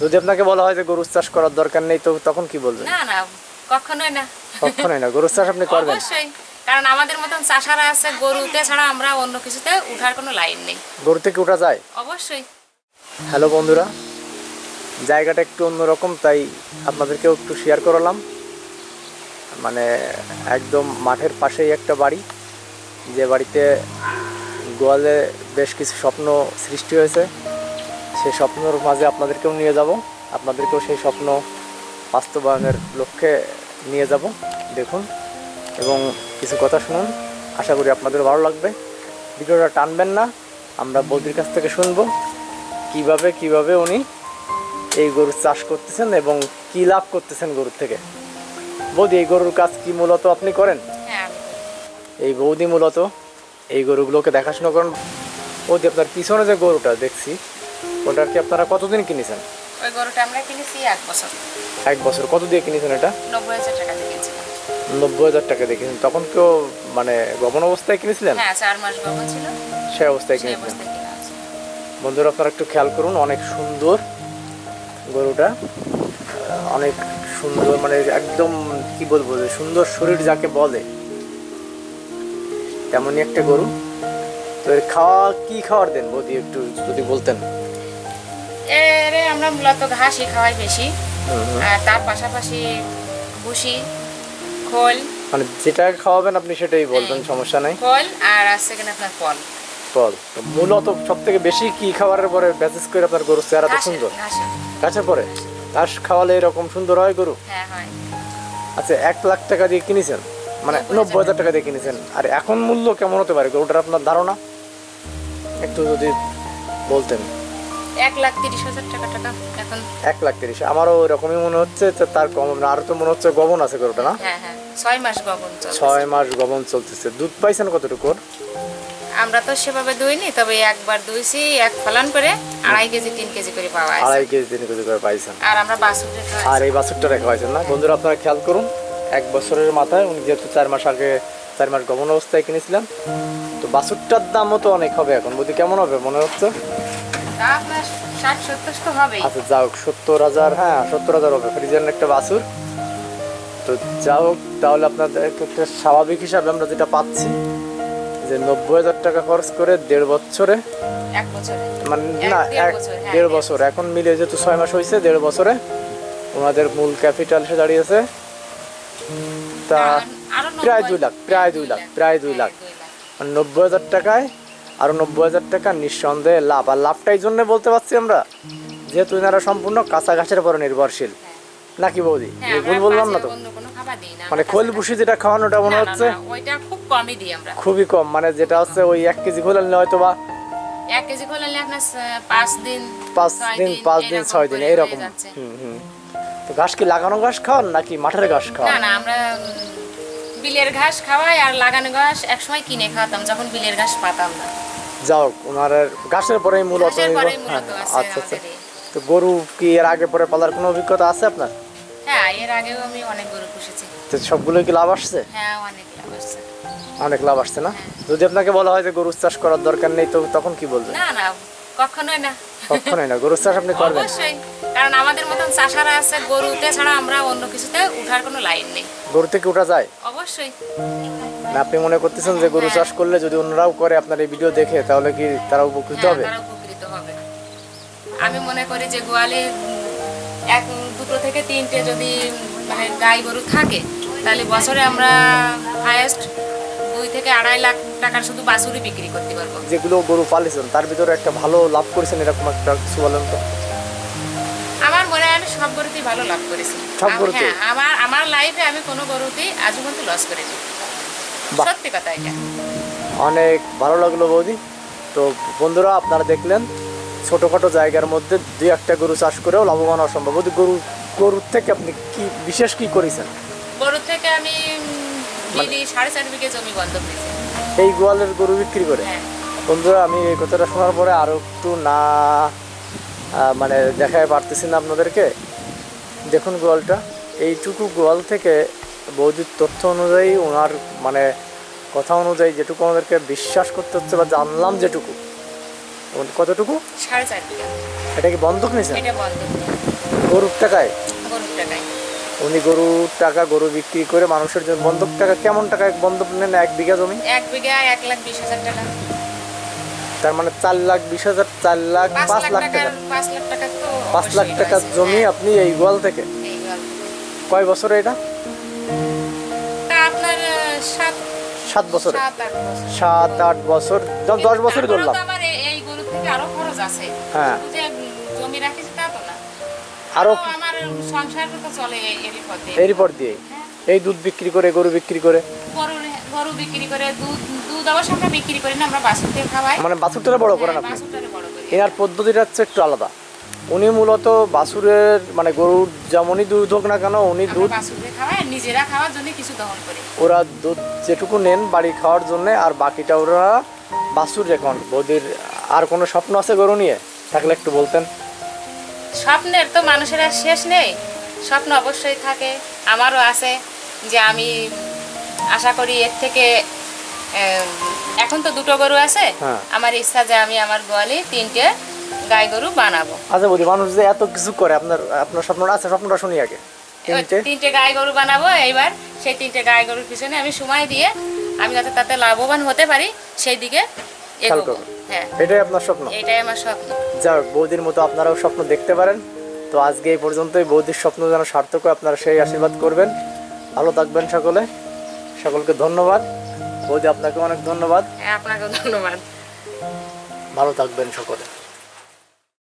যদি আপনাকে বলা হয় যে গরুর চাষ করার দরকার নেই তো তখন কি বলবেন? না না কখনোই না। কখনোই না গরুর চাষ আপনি করবেন? অবশ্যই কারণ আমাদের মতন চাষারা আছে গরুতে ছাড়া আমরা অন্য কিছুতে উঠার কোনো লাইন নেই। গরু থেকে উঠা যায়? অবশ্যই। হ্যালো বন্ধুরা জায়গাটা একটু অন্যরকম তাই আপনাদেরকেও একটু শেয়ার করলাম। মানে একদম মাঠের পাশেই একটা বাড়ি যে বাড়িতে গোয়ালে বেশ কিছু স্বপ্ন সৃষ্টি হয়েছে। সেই স্বপ্নর মাঝে আপনাদেরকেও নিয়ে যাব। আপনাদেরকেও সেই স্বপ্ন বাস্তবায়নের লক্ষ্যে নিয়ে যাব। দেখুন এবং কিছু কথা শুনুন। আশা করি আপনাদের ভালো লাগবে। ভিডিওটা টানবেন না। আমরা বৌদির কাছ থেকে শুনব কীভাবে কীভাবে উনি এই গরুর চাষ করতেছেন এবং কি লাভ করতেছেন গরুর থেকে। বৌদি এই গরুর কাজ কি মূলত আপনি করেন? হ্যাঁ। এই বৌদি মূলত এই গরুগুলোকে দেখাশোনা করেন। বৌদি আপনার পিছনে যে গরুটা দেখছি ওটার কি আপনারা কতদিন কিনেছেন? ওই গরুটা আমরা কিনেছি এক বছর। এক বছর। কত দিয়ে কিনেছেন এটা? নব্বই হাজার টাকা দিয়ে কিনেছিলাম। নব্বই হাজার টাকা দিয়ে কিনেছেন। তখন কেউ মানে গমন অবস্থায় কিনেছিলেন? হ্যাঁ চার মাস গমন ছিল। সেই অবস্থায় কিনেছিলেন। বন্ধুরা আপনারা একটু খেয়াল করুন অনেক সুন্দর গরুটা। অনেক সুন্দর মানে একদম কি বলব যে সুন্দর শরীর যাকে বলে। তেমনই একটা গরু। তো এর খাওয়া কি খাওয়ার দেন বৌদি একটু যদি বলতেন? এর আমরা মূলত ঘাসই খাওয়াই বেশি। আর তার পাশাপাশি ভুসি খোল। মানে যেটা খাওয়াবেন আপনি সেটাই বলবেন হ্যাঁ। সমস্যা নাই। খোল আর আছে কিনা আপনার ফল ফল মূলত সব থেকে বেশি কি খাবারের পরে ব্যাচেস করে আপনার গরু চেহারা তো সুন্দর? গাছের পরে? ঘাস খাওয়ালে এরকম সুন্দর হয় গরু? হ্যাঁ হয়। আচ্ছা এক লাখ টাকা দিয়ে কিনেছেন? মানে নব্বই নব্বই হাজার টাকা দিয়ে কিনেছেন। আর এখন মূল্য কেমন হতে পারে? গরুটার আপনার ধারণা? একটু যদি বলতেন। এক লাখ তিরিশ হাজার টাকা টাকা। এখন এক লাখ তিরিশ। আমারও ওরকমই মনে হচ্ছে তার কম আর তো মনে হচ্ছে গবন আছে গরুটা না? হ্যাঁ হ্যাঁ ছয় মাস চলছে। ছয় মাস গবন চলতেছে। দুধ পাইছেন কতটুকু? আমরা তো সেভাবে দুইনি তবে একবার দুইছি এক ফলন করে আড়াই কেজি তিন কেজি করে পাওয়া আড়াই কেজি তিন কেজি করে পাইছেন। আর আমরা বাসুরে আর এই বাছুরটা রেখা হয়েছেন না? বন্ধুরা আপনারা খেয়াল করুন এক বছরের মাথায় উনি যেহেতু চার মাস আগে চার মাস গমন অবস্থায় কিনেছিলাম তো বাসুরটার দামও তো অনেক হবে এখন। বুঝি কেমন হবে মনে হচ্ছে? তা আপনার ষাট সত্তর তো হবেই। আচ্ছা যাও সত্তর হাজার হ্যাঁ সত্তর হাজার হবে ফ্রিজের একটা বাছুর। তো যাও হোক তাহলে আপনাদের একটা স্বাভাবিক হিসাবে আমরা যেটা পাচ্ছি যে নব্বই হাজার টাকা খরচ করে দেড় বছরে মানে না এক বছর, হ্যাঁ, দেড় বছর। এখন মিলে যেহেতু ছয় মাস হয়েছে দেড় বছরে ওনাদের মূল ক্যাপিটাল এসে দাঁড়িয়েছে। তা প্রায় দুই লাখ প্রায় দুই লাখ প্রায় দুই লাখ। হ্যাঁ, দুই লাখ। মানে নব্বই হাজার টাকায় আরও নব্বই হাজার টাকা নিঃসন্দেহে লাভ। আর লাভটা এই জন্য বলতে পারছি আমরা যেহেতু এনারা সম্পূর্ণ কাঁচা ঘাসের উপর নির্ভরশীল। নাকি বৌদি? হ্যাঁ, ভুল বললাম না তো? মানে খোল ভুসি যেটা খাওয়ানোটা মনে হচ্ছে? খুবই কম মানে যেটা হচ্ছে ওই এক কেজি খোলা নিলে হয়তো বা এক কেজি খোল নিলে আপনার পাঁচ দিন পাঁচ দিন পাঁচ দিন ছয় দিন এইরকম। হুম হুম। তো ঘাস কি লাগানো ঘাস খাওয়ান নাকি মাঠের ঘাস খাওয়ান? না আমরা বিলের ঘাস খাওয়াই আর লাগানো ঘাস একসময় কিনে খাওয়াতাম যখন বিলের ঘাস পাতাম না। যাও ওনার ঘাসের পরেই মূলত হ্যাঁ, আচ্ছা আচ্ছা। তো গরু কি এর আগে পরে পালার কোনো অভিজ্ঞতা আছে আপনার? হ্যাঁ এর আগেও আমি অনেক গরু পুষেছি। তো সবগুলো কি লাভ আসছে? হ্যাঁ অনেক লাভ আসছে। অনেক লাভ আসছে না? যদি আপনাকে বলা হয় যে গরুর চাষ করার দরকার নেই তো তখন কি বলবেন? না না কখনোই না। কখনোই না গরুর চাষ আপনি করবেন? অবশ্যই। কারণ আমাদের মতন চাষারা আছে গরুতে ছাড়া আমরা অন্য কিছুতে উঠার কোনো লাইন নেই। গরু থেকে উঠা যায়? অবশ্যই। না আপনি মনে করতেছেন যে গরু চাষ করলে যদি অন্যরাও করে আপনার এই ভিডিও দেখে তাহলে কি তারা উপকৃত হ্যাঁ, হবে? তারা উপকৃত হবে। আমি মনে করি যে গোয়ালে এক দুটো থেকে তিনটে যদি মানে গাই গরু থাকে তাহলে বছরে আমরা হায়েস্ট দুই থেকে আড়াই লাখ টাকার শুধু বাছুরি বিক্রি করতে পারব। যেগুলো গরু পালিয়েছেন তার ভিতরে একটা ভালো লাভ করেছেন এরকম একটা কিছু বলেন তো? সব ভালো লাভ করেছি। সব হ্যাঁ আমার আমার লাইফে আমি কোনো গরুতেই আজ পর্যন্ত লস করিনি। বাহ। সত্যি কথা এটা। অনেক ভালো লাগল বৌদি। তো বন্ধুরা আপনারা দেখলেন ছোটোখাটো জায়গার মধ্যে দুই একটা গরু চাষ করেও লাভবান হওয়া সম্ভব। বৌদি গরু গরুর থেকে আপনি কি বিশেষ কি করেছেন? গরুর থেকে আমি মানে বিলি সাড়ে চার বিঘে জমি বন্ধ পেয়েছি। এই গোয়ালের গরু বিক্রি করে? হ্যাঁ। বন্ধুরা আমি এই কথাটা শোনার পরে আরও একটু না আহ, মানে দেখায় পারতেছি না আপনাদেরকে। দেখুন গোয়ালটা। এইটুকু গোয়াল থেকে বৌদির তথ্য অনুযায়ী ওনার মানে কথা অনুযায়ী যেটুকু আমাদেরকে বিশ্বাস করতে হচ্ছে বা জানলাম যেটুকু কতটুকু? সাড়ে চার বিঘা। এটা কি বন্ধক নিয়েছেন? গরুর টাকায়। উনি গরুর টাকা গরু বিক্রি করে মানুষের জন্য বন্ধক টাকা কেমন টাকায় বন্ধক নেন? এক বিঘা জমি? এক বিঘা এক লাখ বিশ হাজার টাকা। তার মানে চার লাখ বিশ হাজার চার লাখ পাঁচ লাখ টাকা। পাঁচ লাখ টাকার জমি আপনি এই গোয়াল থেকে? কয় বছরে এটা? সাত বছরে। সাত আট বছর। বছর। দশ তারপরেও ধরলাম। হ্যাঁ। আরও তো আমার সংসার তো চলে এই- এরই পথে। এরই পর দিয়ে? হ্যাঁ। এই দুধ বিক্রি করে গরু বিক্রি করে? গরু বিক্রি করে দুধ দুধ অবশ্য আমরা বিক্রি করি না আমরা বাছুর খাওয়াই। মানে বাছুরটা বড় করেন আপনি? বড় করি। এনার পদ্ধতিটা হচ্ছে একটু আলাদা। উনি মূলত বাছুরের মানে গরুর যেমনই দুধ হোক না কেন উনি দুধ নিজেরা খাওয়ার জন্য কিছু দহন করি। ওরা দুধ যেটুকু নেন বাড়ি খাওয়ার জন্য আর বাকিটা ওরা বাছুর এখন। বৌদির আর কোনো স্বপ্ন আছে গরু নিয়ে? থাকলে একটু বলতেন। স্বপ্নের তো মানুষের আর শেষ নেই। স্বপ্ন অবশ্যই থাকে। আমারও আছে যে আমি আশা করি এর থেকে এখন তো দুটো গরু আছে। হ্যাঁ। আমার ইচ্ছা যে আমি আমার গোয়ালে তিনটে গাই গরু বানাবো। আচ্ছা বৌদি মানুষ যে এত কিছু করে আপনার আপনার স্বপ্নটা আছে স্বপ্নটা শুনি আগে। তিনটে? গাই গরু বানাবো এইবার সেই তিনটে গাই গরুর পিছনে আমি সময় দিয়ে আমি যাতে তাতে লাভবান হতে পারি সেই দিকে হ্যাঁ। এটাই আপনার স্বপ্ন? এটাই আমার স্বপ্ন। যা হোক, বৌদির মতো আপনারাও স্বপ্ন দেখতে পারেন। তো আজকে এই পর্যন্তই বৌদির স্বপ্ন যেন সার্থক আপনারা সেই আশীর্বাদ করবেন। ভালো থাকবেন সকলে। সকলকে ধন্যবাদ। বৌদি আপনাকে অনেক ধন্যবাদ। আপনাকে ধন্যবাদ। ভালো থাকবেন সকলে।